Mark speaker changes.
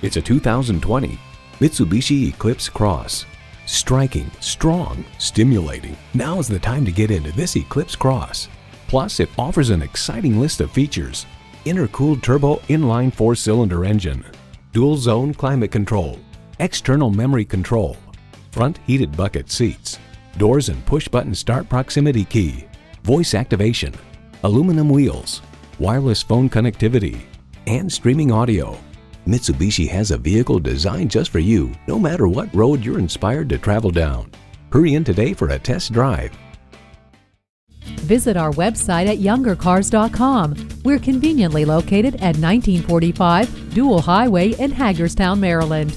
Speaker 1: It's a 2020 Mitsubishi Eclipse Cross. Striking, strong, stimulating. Now is the time to get into this Eclipse Cross. Plus, it offers an exciting list of features. Intercooled turbo inline four-cylinder engine, dual zone climate control, external memory control, front heated bucket seats, doors and push button start proximity key, voice activation, aluminum wheels, wireless phone connectivity, and streaming audio. Mitsubishi has a vehicle designed just for you, no matter what road you're inspired to travel down. Hurry in today for a test drive.
Speaker 2: Visit our website at youngercars.com. We're conveniently located at 1945 Dual Highway in Hagerstown, Maryland.